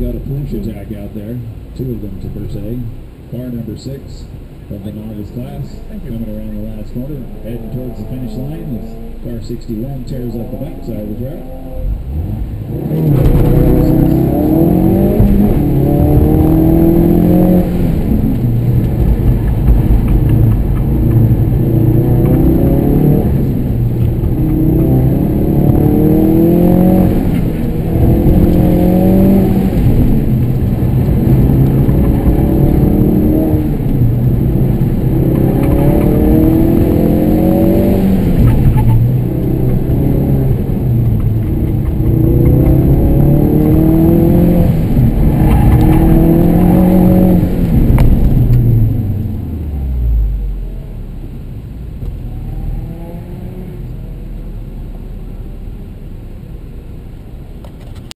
got a push attack out there. Two of them to per se. Car number six of the novice class coming around the last corner, heading towards the finish line as car 61 tears up the backside of the track.